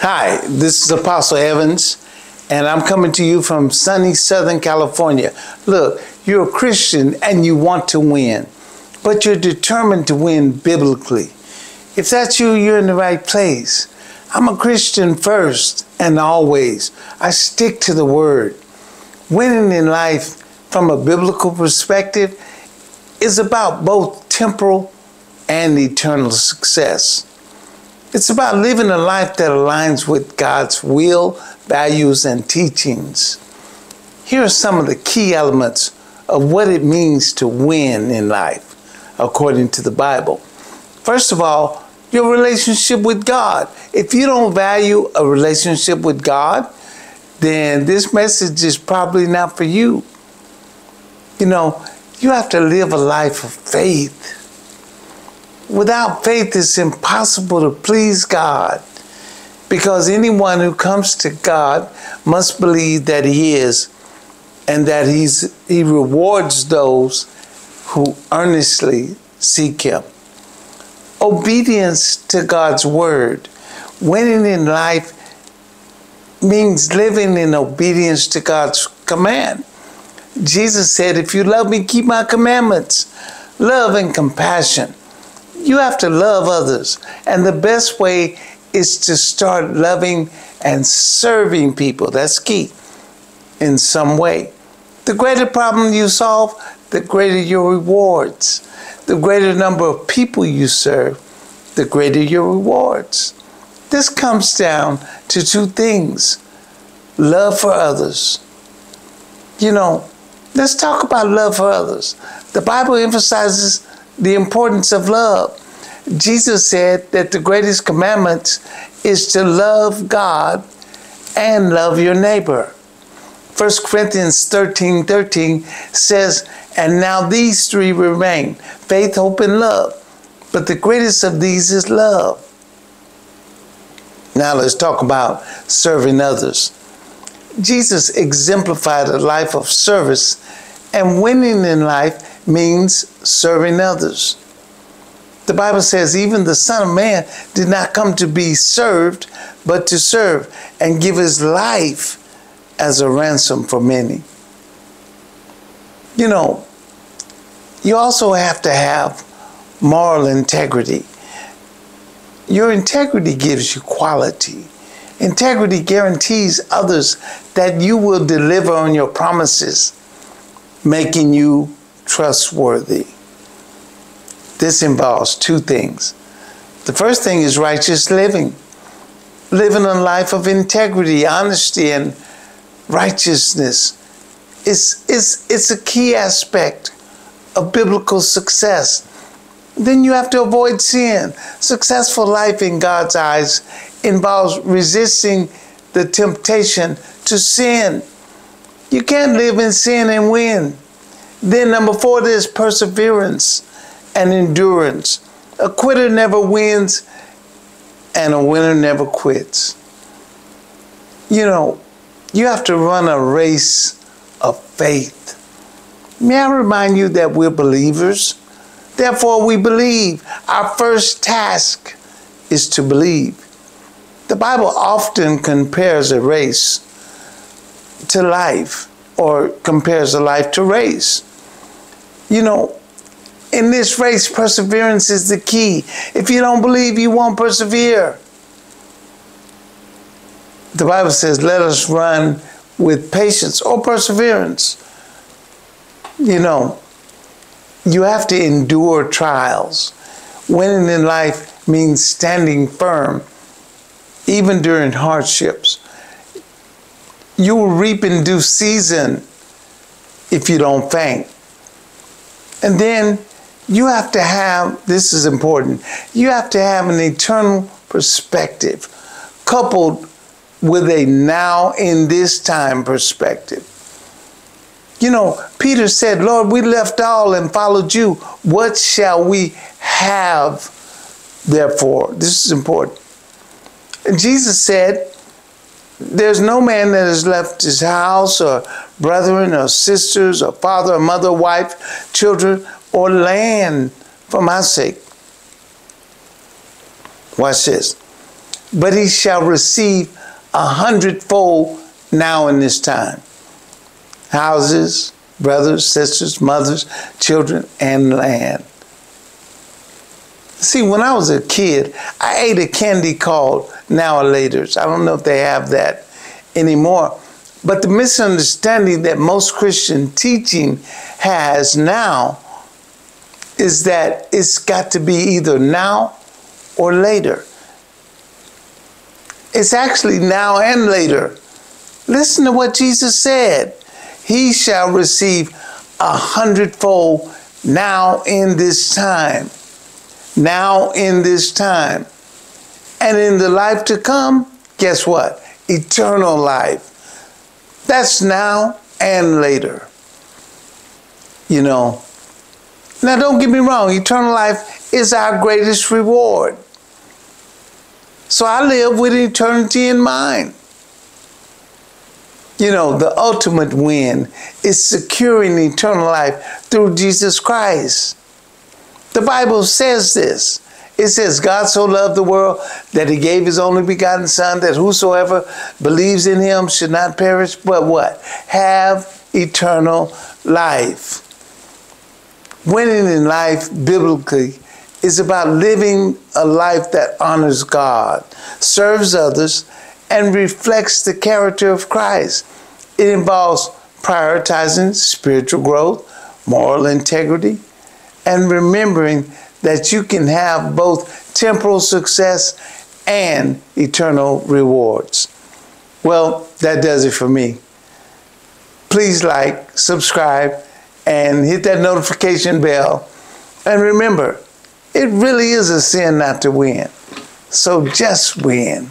Hi, this is Apostle Evans, and I'm coming to you from sunny Southern California. Look, you're a Christian and you want to win, but you're determined to win biblically. If that's you, you're in the right place. I'm a Christian first and always. I stick to the word. Winning in life from a biblical perspective is about both temporal and eternal success. It's about living a life that aligns with God's will, values, and teachings. Here are some of the key elements of what it means to win in life, according to the Bible. First of all, your relationship with God. If you don't value a relationship with God, then this message is probably not for you. You know, you have to live a life of faith. Without faith, it's impossible to please God because anyone who comes to God must believe that He is and that he's, He rewards those who earnestly seek Him. Obedience to God's Word. Winning in life means living in obedience to God's command. Jesus said, If you love me, keep my commandments. Love and compassion. You have to love others. And the best way is to start loving and serving people. That's key in some way. The greater problem you solve, the greater your rewards. The greater number of people you serve, the greater your rewards. This comes down to two things love for others. You know, let's talk about love for others. The Bible emphasizes the importance of love. Jesus said that the greatest commandment is to love God and love your neighbor. 1 Corinthians 13 13 says, And now these three remain faith, hope, and love. But the greatest of these is love. Now let's talk about serving others. Jesus exemplified a life of service, and winning in life means serving others. The Bible says, even the Son of Man did not come to be served, but to serve and give his life as a ransom for many. You know, you also have to have moral integrity. Your integrity gives you quality. Integrity guarantees others that you will deliver on your promises, making you trustworthy. This involves two things. The first thing is righteous living, living a life of integrity, honesty, and righteousness. It's, it's, it's a key aspect of biblical success. Then you have to avoid sin. Successful life in God's eyes involves resisting the temptation to sin. You can't live in sin and win. Then, number four, there's perseverance and endurance. A quitter never wins, and a winner never quits. You know, you have to run a race of faith. May I remind you that we're believers? Therefore, we believe. Our first task is to believe. The Bible often compares a race to life or compares a life to race. You know, in this race, perseverance is the key. If you don't believe, you won't persevere. The Bible says, let us run with patience or perseverance. You know, you have to endure trials. Winning in life means standing firm even during hardships. You will reap in due season if you don't faint. And then you have to have, this is important, you have to have an eternal perspective coupled with a now in this time perspective. You know, Peter said, Lord, we left all and followed you. What shall we have therefore? This is important. And Jesus said, There's no man that has left his house or brethren or sisters or father or mother, wife, children, or land for my sake. Watch this. but he shall receive a hundredfold now in this time. Houses, brothers, sisters, mothers, children, and land. See, when I was a kid, I ate a candy called Now or Later's. I don't know if they have that anymore. But the misunderstanding that most Christian teaching has now is that it's got to be either now or later. It's actually now and later. Listen to what Jesus said. He shall receive a hundredfold now in this time. Now in this time. And in the life to come, guess what? Eternal life. That's now and later. You know. Now, don't get me wrong, eternal life is our greatest reward. So I live with eternity in mind. You know, the ultimate win is securing eternal life through Jesus Christ. The Bible says this. It says, God so loved the world that he gave his only begotten Son, that whosoever believes in him should not perish, but what? Have eternal life. Winning in life biblically is about living a life that honors God, serves others, and reflects the character of Christ. It involves prioritizing spiritual growth, moral integrity, and remembering that you can have both temporal success and eternal rewards. Well, that does it for me. Please like, subscribe, and hit that notification bell. And remember, it really is a sin not to win. So just win.